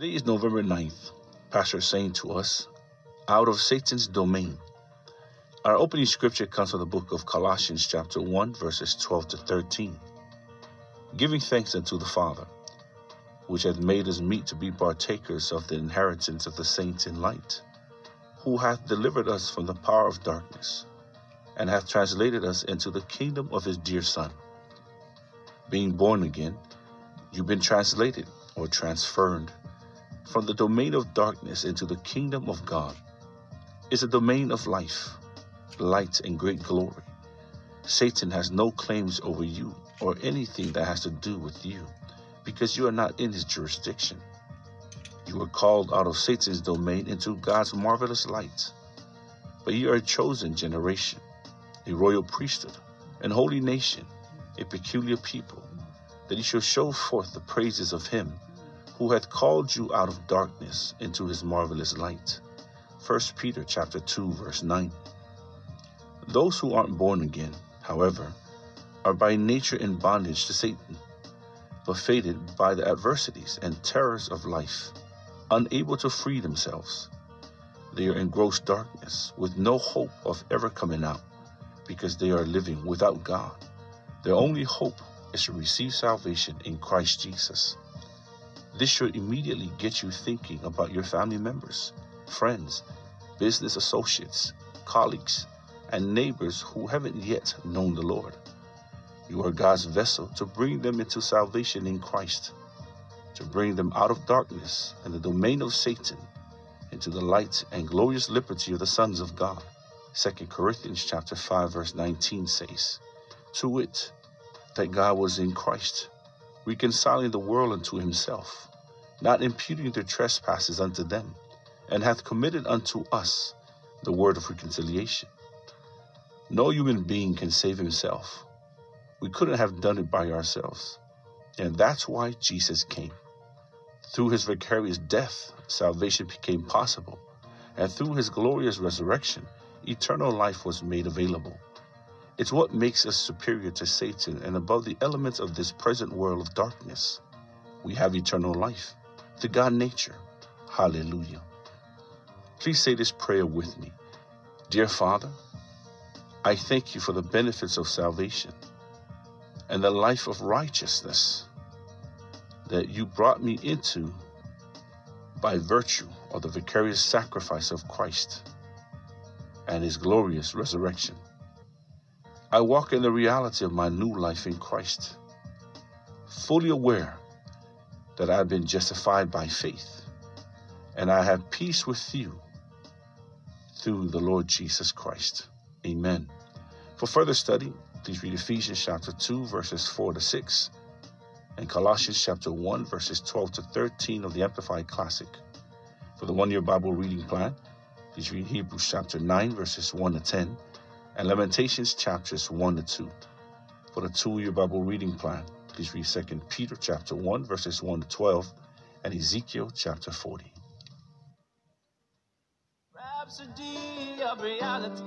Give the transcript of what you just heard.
Today is November 9th. Pastor is saying to us, out of Satan's domain. Our opening scripture comes from the book of Colossians, chapter 1, verses 12 to 13. Giving thanks unto the Father, which hath made us meet to be partakers of the inheritance of the saints in light, who hath delivered us from the power of darkness, and hath translated us into the kingdom of his dear Son. Being born again, you've been translated or transferred from the domain of darkness into the kingdom of God. is a domain of life, light, and great glory. Satan has no claims over you or anything that has to do with you because you are not in his jurisdiction. You are called out of Satan's domain into God's marvelous light. But you are a chosen generation, a royal priesthood, an holy nation, a peculiar people, that you shall show forth the praises of him who hath called you out of darkness into his marvelous light. 1 Peter chapter 2 verse 9. Those who aren't born again, however, are by nature in bondage to Satan, buffeted by the adversities and terrors of life, unable to free themselves. They are in gross darkness with no hope of ever coming out because they are living without God. Their only hope is to receive salvation in Christ Jesus. This should immediately get you thinking about your family members, friends, business associates, colleagues, and neighbors who haven't yet known the Lord. You are God's vessel to bring them into salvation in Christ, to bring them out of darkness and the domain of Satan into the light and glorious liberty of the sons of God. 2 Corinthians chapter 5 verse 19 says, To wit, that God was in Christ, reconciling the world unto himself, not imputing their trespasses unto them, and hath committed unto us the word of reconciliation. No human being can save himself. We couldn't have done it by ourselves. And that's why Jesus came. Through his vicarious death, salvation became possible. And through his glorious resurrection, eternal life was made available. It's what makes us superior to Satan and above the elements of this present world of darkness. We have eternal life the God nature. Hallelujah. Please say this prayer with me. Dear Father, I thank you for the benefits of salvation and the life of righteousness that you brought me into by virtue of the vicarious sacrifice of Christ and his glorious resurrection. I walk in the reality of my new life in Christ, fully aware that I've been justified by faith, and I have peace with you through the Lord Jesus Christ. Amen. For further study, please read Ephesians chapter 2, verses 4 to 6, and Colossians chapter 1, verses 12 to 13 of the Amplified Classic. For the one year Bible reading plan, please read Hebrews chapter 9, verses 1 to 10, and Lamentations chapters 1 to 2. For the two year Bible reading plan, Please read 2 Peter chapter 1, verses 1 to 12, and Ezekiel chapter 40. Rhapsody of reality.